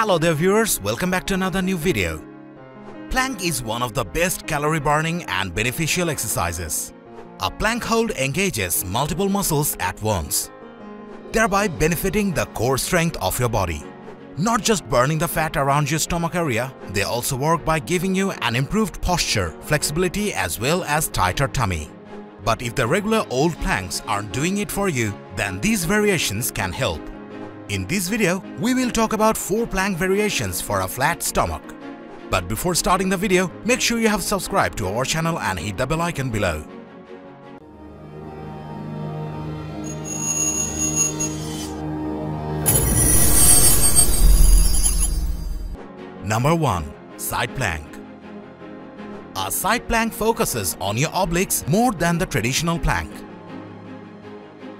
Hello there viewers, welcome back to another new video. Plank is one of the best calorie burning and beneficial exercises. A plank hold engages multiple muscles at once, thereby benefiting the core strength of your body. Not just burning the fat around your stomach area, they also work by giving you an improved posture, flexibility as well as tighter tummy. But if the regular old planks aren't doing it for you, then these variations can help. In this video, we will talk about 4 plank variations for a flat stomach. But before starting the video, make sure you have subscribed to our channel and hit the bell icon below. Number 1. Side Plank A side plank focuses on your obliques more than the traditional plank.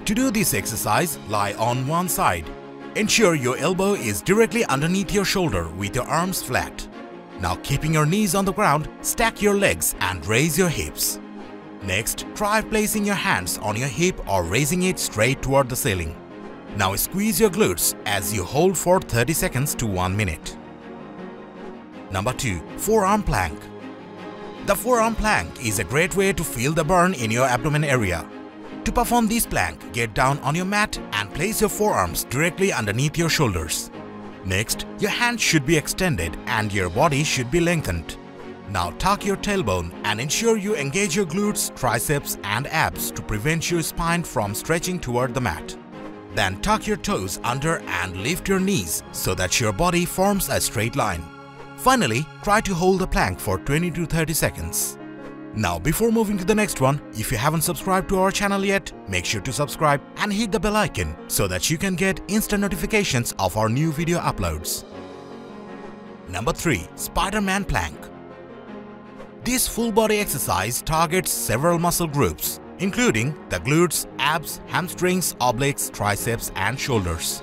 To do this exercise, lie on one side Ensure your elbow is directly underneath your shoulder with your arms flat. Now keeping your knees on the ground, stack your legs and raise your hips. Next, try placing your hands on your hip or raising it straight toward the ceiling. Now squeeze your glutes as you hold for 30 seconds to 1 minute. Number 2. Forearm Plank The forearm plank is a great way to feel the burn in your abdomen area. To perform this plank, get down on your mat and place your forearms directly underneath your shoulders. Next, your hands should be extended and your body should be lengthened. Now tuck your tailbone and ensure you engage your glutes, triceps and abs to prevent your spine from stretching toward the mat. Then tuck your toes under and lift your knees so that your body forms a straight line. Finally, try to hold the plank for 20 to 30 seconds. Now before moving to the next one, if you haven't subscribed to our channel yet, make sure to subscribe and hit the bell icon so that you can get instant notifications of our new video uploads. Number 3. Spider-Man Plank This full body exercise targets several muscle groups, including the glutes, abs, hamstrings, obliques, triceps and shoulders.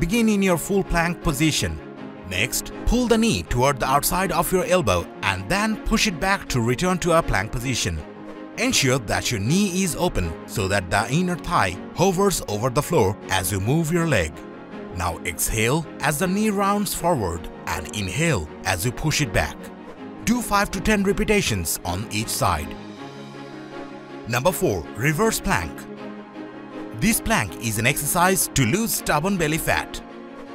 Begin in your full plank position Next, pull the knee toward the outside of your elbow and then push it back to return to a plank position. Ensure that your knee is open so that the inner thigh hovers over the floor as you move your leg. Now exhale as the knee rounds forward and inhale as you push it back. Do 5 to 10 repetitions on each side. Number 4. Reverse Plank This plank is an exercise to lose stubborn belly fat.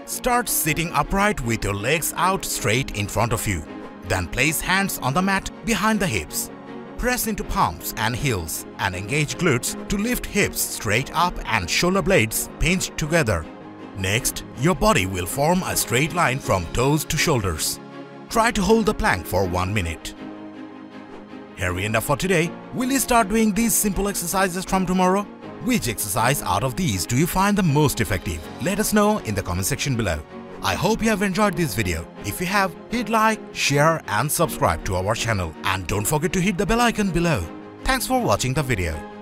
Start sitting upright with your legs out straight in front of you. Then place hands on the mat behind the hips. Press into palms and heels and engage glutes to lift hips straight up and shoulder blades pinched together. Next, your body will form a straight line from toes to shoulders. Try to hold the plank for 1 minute. Here we end up for today. Will you start doing these simple exercises from tomorrow? Which exercise out of these do you find the most effective? Let us know in the comment section below. I hope you have enjoyed this video. If you have, hit like, share and subscribe to our channel. And don't forget to hit the bell icon below. Thanks for watching the video.